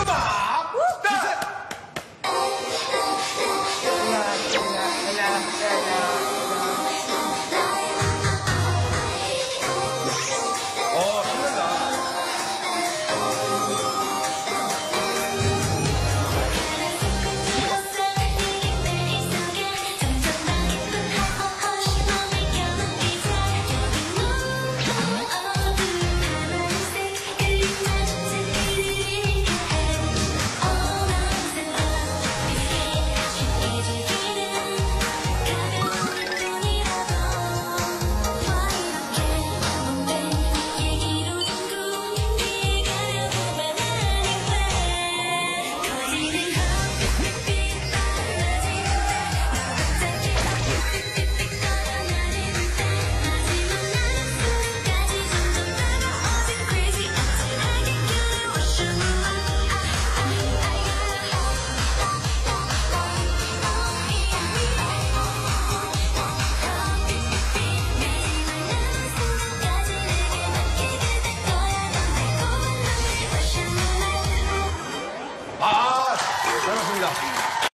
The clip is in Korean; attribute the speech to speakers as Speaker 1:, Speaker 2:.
Speaker 1: Come on! 잘 봤습니다.